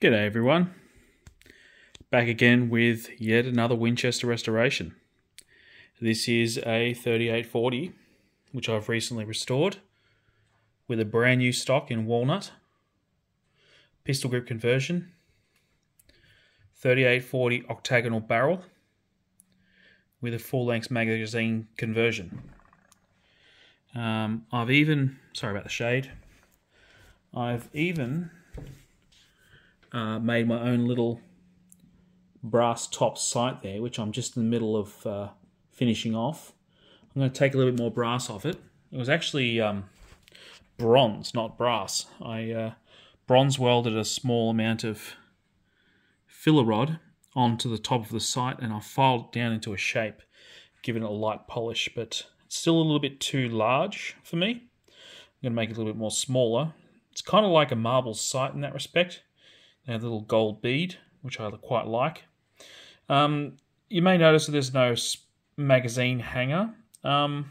G'day everyone. Back again with yet another Winchester restoration. This is a 3840, which I've recently restored with a brand new stock in walnut, pistol grip conversion, 3840 octagonal barrel with a full length magazine conversion. Um, I've even, sorry about the shade, I've even uh, made my own little brass top sight there, which I'm just in the middle of uh, finishing off. I'm going to take a little bit more brass off it. It was actually um, bronze, not brass. I uh, bronze welded a small amount of filler rod onto the top of the sight and I filed it down into a shape, giving it a light polish, but it's still a little bit too large for me. I'm going to make it a little bit more smaller. It's kind of like a Marble sight in that respect. A little gold bead, which I quite like. Um, you may notice that there's no magazine hanger. Um,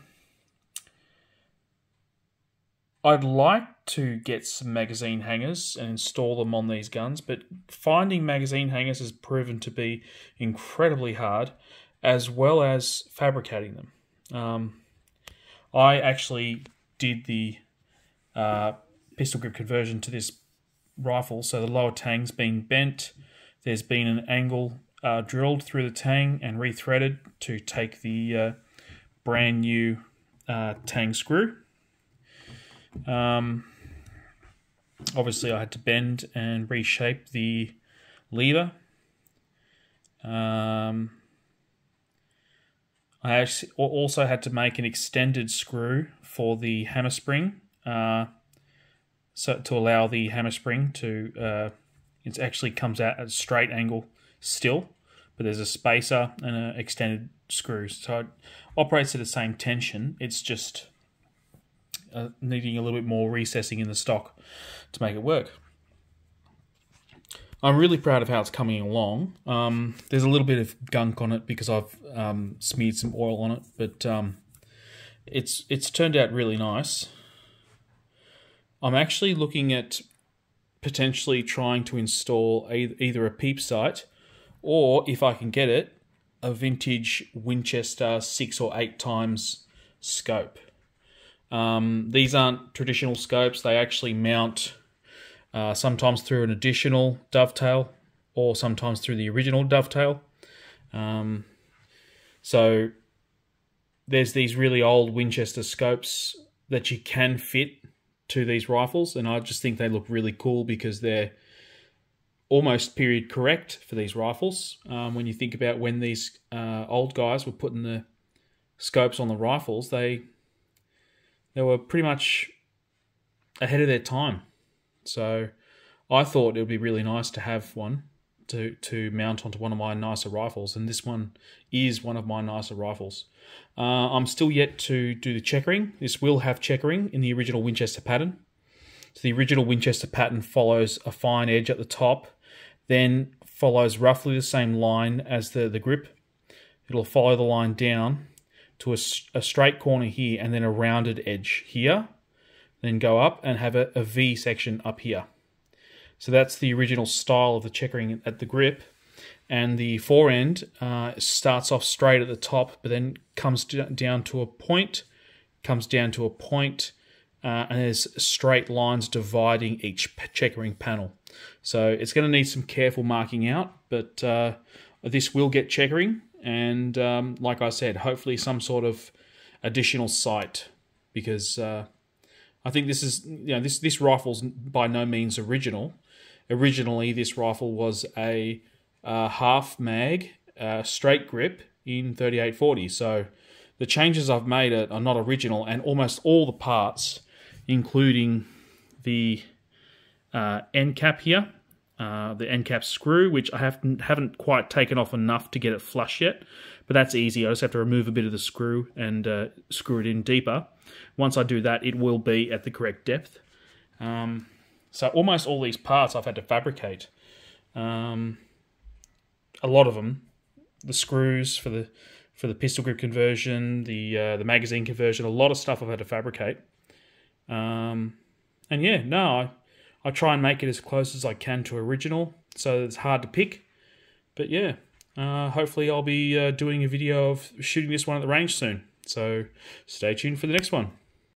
I'd like to get some magazine hangers and install them on these guns, but finding magazine hangers has proven to be incredibly hard, as well as fabricating them. Um, I actually did the uh, pistol grip conversion to this rifle. So the lower tang's been bent. There's been an angle uh, drilled through the tang and rethreaded to take the uh, brand new uh, tang screw. Um, obviously, I had to bend and reshape the lever. Um, I also had to make an extended screw for the hammer spring. Uh, so to allow the hammer spring to uh, it actually comes out at a straight angle still, but there's a spacer and an extended screw, so it operates at the same tension. It's just uh, needing a little bit more recessing in the stock to make it work. I'm really proud of how it's coming along. Um, there's a little bit of gunk on it because I've um, smeared some oil on it, but um, it's it's turned out really nice. I'm actually looking at potentially trying to install either a peep sight or, if I can get it, a vintage Winchester six or eight times scope. Um, these aren't traditional scopes, they actually mount uh, sometimes through an additional dovetail or sometimes through the original dovetail. Um, so there's these really old Winchester scopes that you can fit to these rifles, and I just think they look really cool because they're almost period correct for these rifles. Um, when you think about when these uh, old guys were putting the scopes on the rifles, they they were pretty much ahead of their time. So I thought it would be really nice to have one to to mount onto one of my nicer rifles, and this one is one of my nicer rifles. Uh, I'm still yet to do the checkering. This will have checkering in the original Winchester pattern. So the original Winchester pattern follows a fine edge at the top, then follows roughly the same line as the, the grip. It'll follow the line down to a, a straight corner here and then a rounded edge here, then go up and have a, a V section up here. So that's the original style of the checkering at the grip. And the fore end uh, starts off straight at the top, but then comes down to a point, comes down to a point, uh, and there's straight lines dividing each checkering panel. So it's going to need some careful marking out, but uh, this will get checkering. And um, like I said, hopefully some sort of additional sight because uh, I think this is you know this this rifle's by no means original originally this rifle was a uh, half mag uh, straight grip in 3840. So the changes I've made are, are, not original, and almost all the parts, including the uh, end cap here, uh, the end cap screw, which I haven't haven't quite taken off enough to get it flush yet, but that's easy. I just have to remove a bit of the screw and uh, screw it in deeper. Once I do that, it will be at the correct depth. Um, so almost all these parts I've had to fabricate. Um, a lot of them, the screws for the for the pistol grip conversion, the uh, the magazine conversion, a lot of stuff I've had to fabricate. Um, and yeah, no, I, I try and make it as close as I can to original, so it's hard to pick. But yeah, uh, hopefully I'll be uh, doing a video of shooting this one at the range soon. So stay tuned for the next one.